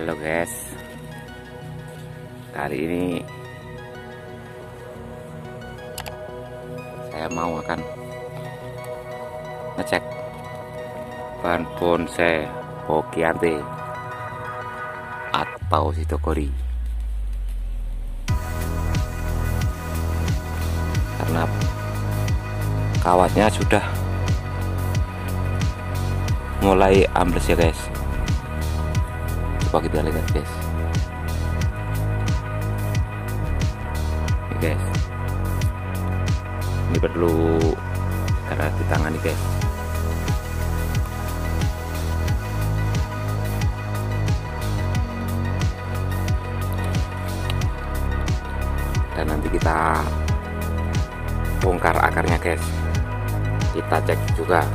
Halo guys. Kali ini Saya mau akan Ngecek Ban bonsai Pokiante Atau Sitokori Karena Kawatnya sudah Mulai ambles ya guys coba kita lihat guys ini guys ini perlu karena ditangani guys dan nanti kita bongkar akarnya guys kita cek juga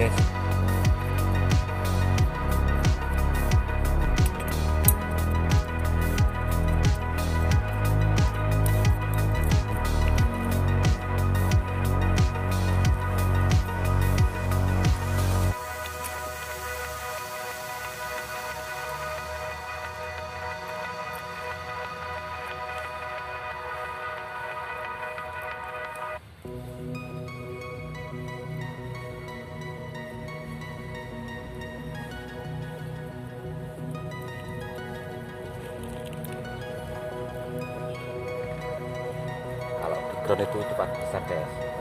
です。thank you background itu cepat besar guys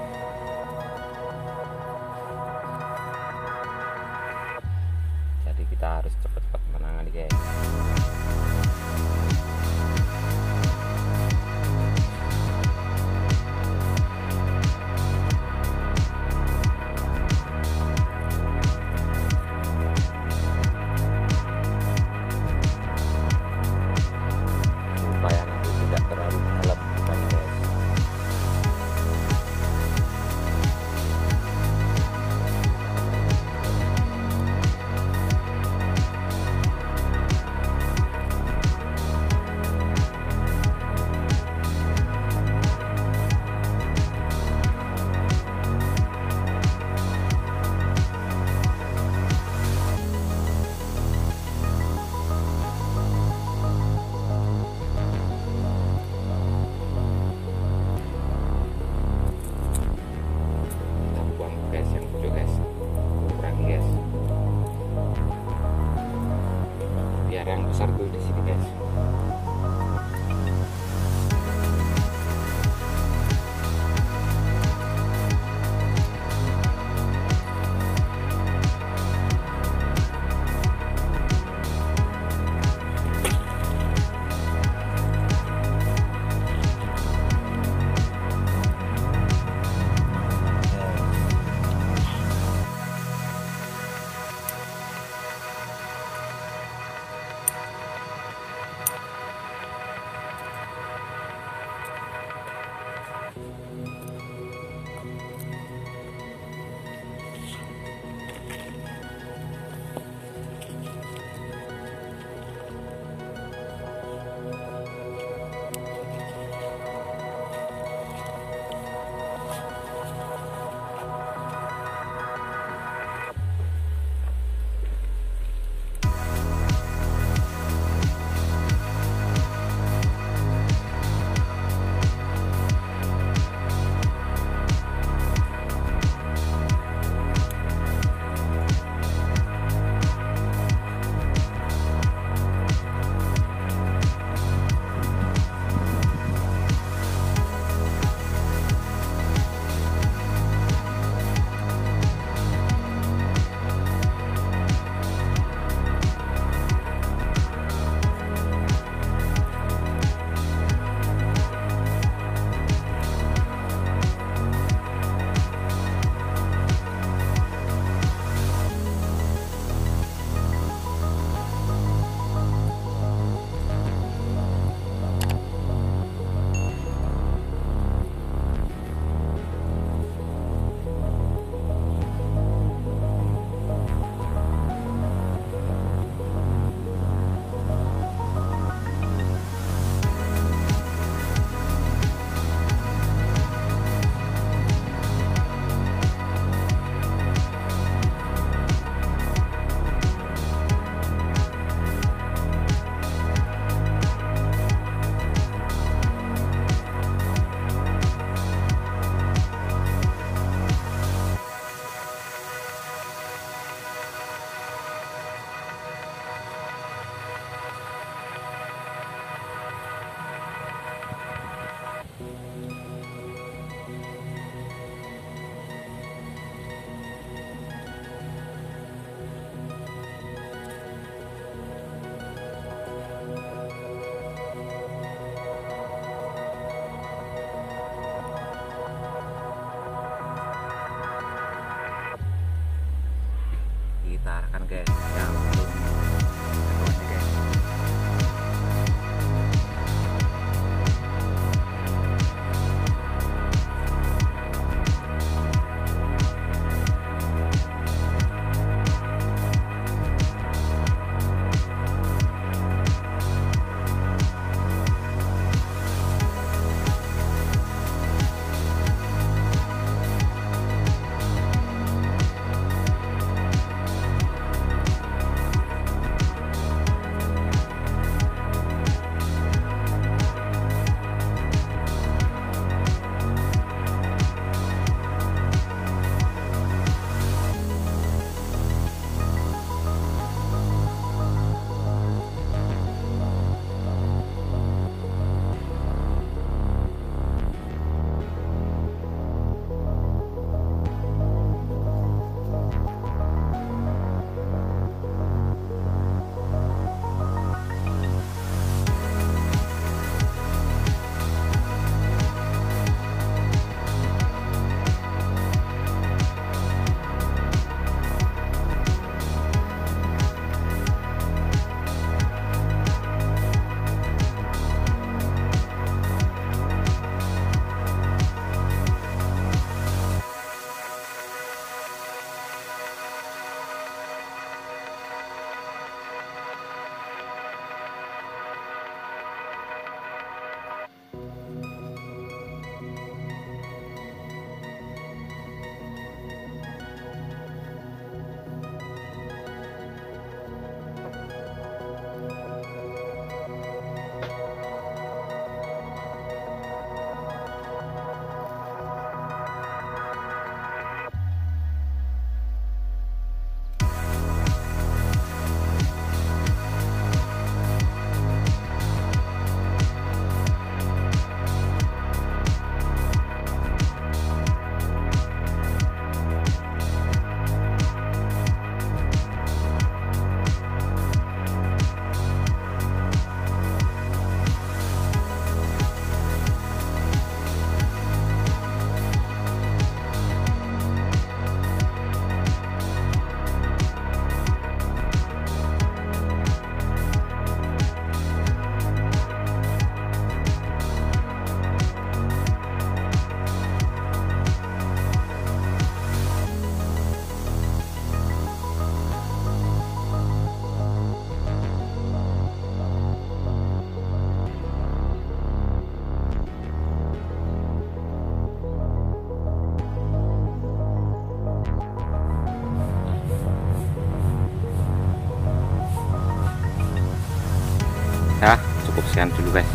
sekian dulu guys.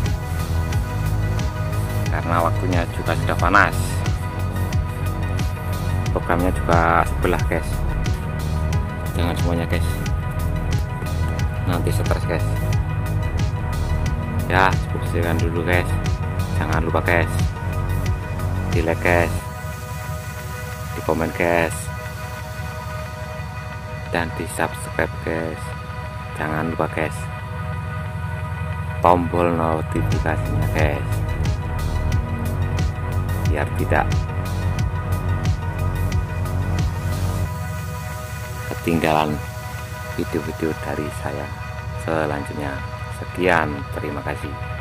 Karena waktunya juga sudah panas. Programnya juga sebelah guys. Jangan semuanya guys. Nanti stres guys. Ya cukup sekian dulu guys. Jangan lupa guys. Di like guys. Di komen guys. Dan di subscribe guys. Jangan lupa guys tombol notifikasinya guys. Biar tidak ketinggalan video-video dari saya selanjutnya. Sekian terima kasih